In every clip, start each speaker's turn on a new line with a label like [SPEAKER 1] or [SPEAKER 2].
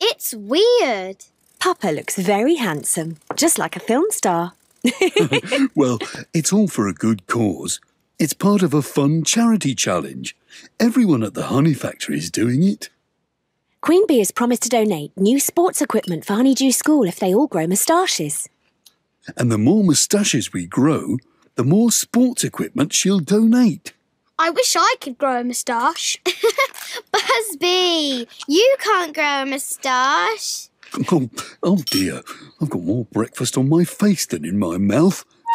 [SPEAKER 1] It's weird.
[SPEAKER 2] Papa looks very handsome, just like a film star.
[SPEAKER 3] well, it's all for a good cause. It's part of a fun charity challenge. Everyone at the honey factory is doing it.
[SPEAKER 2] Queen Bee has promised to donate new sports equipment for Honeydew School if they all grow moustaches.
[SPEAKER 3] And the more moustaches we grow, the more sports equipment she'll donate.
[SPEAKER 1] I wish I could grow a moustache. Buzzbee, you can't grow a moustache.
[SPEAKER 3] Oh, oh dear, I've got more breakfast on my face than in my mouth.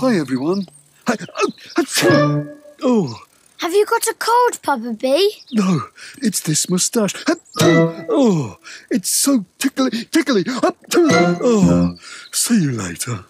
[SPEAKER 3] Hi, everyone. Hi, oh, oh,
[SPEAKER 1] Have you got a cold, Papa Bee?
[SPEAKER 3] no, it's this moustache. Oh, it's so tickly, tickly. Achoo! Oh, see you later.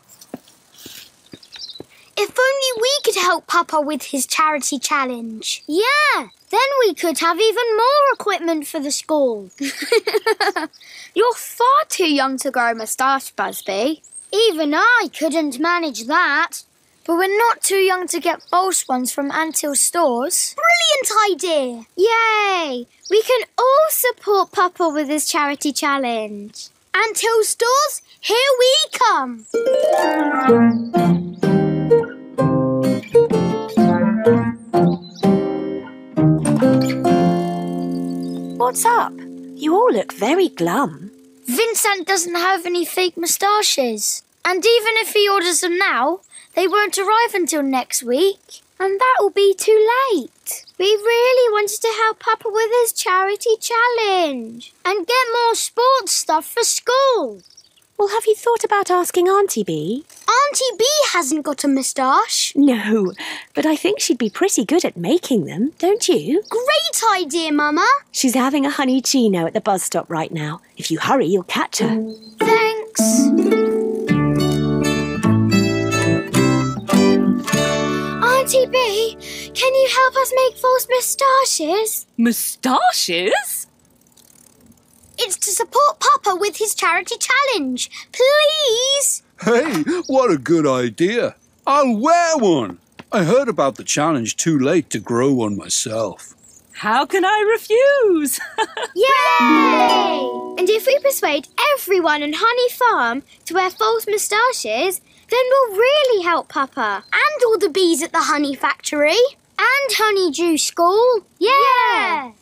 [SPEAKER 1] If only we could help Papa with his charity challenge. Yeah, then we could have even more equipment for the school.
[SPEAKER 4] You're far too young to grow a moustache, Buzzbee.
[SPEAKER 1] Even I couldn't manage that.
[SPEAKER 4] But we're not too young to get false ones from Anthill stores.
[SPEAKER 1] Brilliant idea! Yay! We can all support Papa with his charity challenge. Anthill stores, here we come!
[SPEAKER 2] What's up? You all look very glum.
[SPEAKER 4] Vincent doesn't have any fake moustaches. And even if he orders them now, they won't arrive until next week. And that will be too late.
[SPEAKER 1] We really wanted to help Papa with his charity challenge and get more sports stuff for school.
[SPEAKER 2] Well, have you thought about asking Auntie Bee?
[SPEAKER 1] Auntie Bee hasn't got a moustache.
[SPEAKER 2] No, but I think she'd be pretty good at making them, don't you?
[SPEAKER 1] Great idea, Mama.
[SPEAKER 2] She's having a honey chino at the bus stop right now. If you hurry, you'll catch her.
[SPEAKER 1] Thanks. Bee, can you help us make false moustaches?
[SPEAKER 5] Moustaches?
[SPEAKER 1] It's to support Papa with his charity challenge. Please.
[SPEAKER 3] Hey, what a good idea. I'll wear one. I heard about the challenge too late to grow one myself.
[SPEAKER 5] How can I refuse?
[SPEAKER 1] Yay! And if we persuade everyone in Honey Farm to wear false moustaches, then we'll really help Papa and all the bees at the honey factory and Honeydew School. Yeah! Yeah!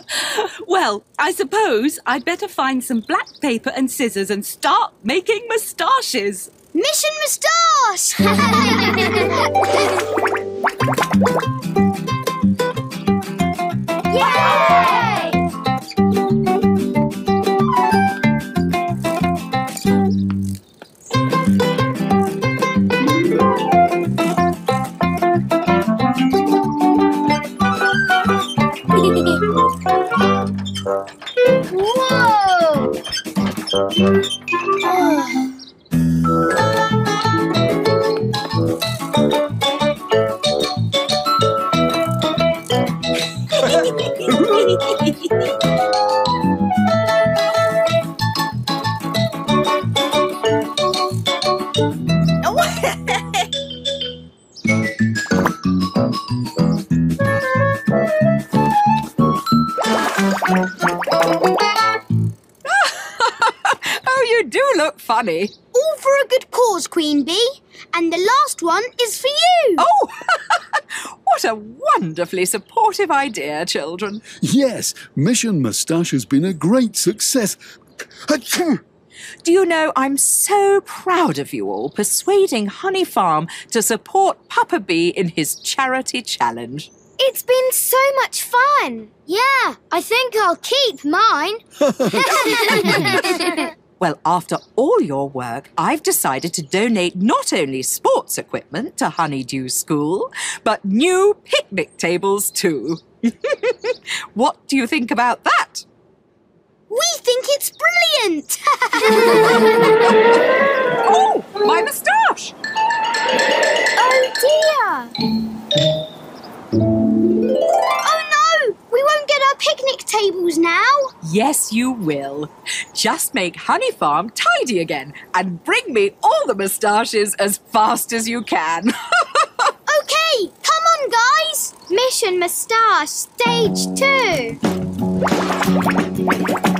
[SPEAKER 5] well, I suppose I'd better find some black paper and scissors and start making moustaches.
[SPEAKER 1] Mission Moustache! Whoa!
[SPEAKER 5] look funny.
[SPEAKER 1] All for a good cause, Queen Bee. And the last one is for you.
[SPEAKER 5] Oh, what a wonderfully supportive idea, children.
[SPEAKER 3] Yes, Mission Moustache has been a great success.
[SPEAKER 5] Do you know, I'm so proud of you all persuading Honey Farm to support Papa Bee in his charity challenge.
[SPEAKER 1] It's been so much fun. Yeah, I think I'll keep mine.
[SPEAKER 5] Well, after all your work, I've decided to donate not only sports equipment to Honeydew School, but new picnic tables too. what do you think about that?
[SPEAKER 1] we think it's brilliant.
[SPEAKER 5] Oh, my moustache!
[SPEAKER 1] oh dear. Oh no, we won't get our picnic tables now.
[SPEAKER 5] Yes, you will. Just make Honey Farm tidy again and bring me all the moustaches as fast as you can.
[SPEAKER 1] Okay, come on, guys. Mission Moustache Stage 2.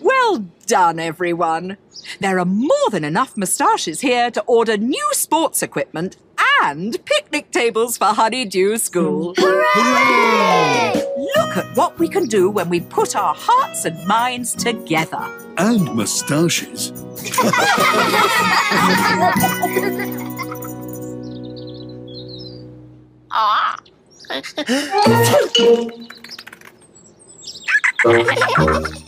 [SPEAKER 5] Well done, everyone. There are more than enough moustaches here to order new sports equipment and picnic tables for Honeydew School.
[SPEAKER 1] Hooray!
[SPEAKER 5] Look at what we can do when we put our hearts and minds together.
[SPEAKER 3] And moustaches.
[SPEAKER 6] Thank ah. subscribe.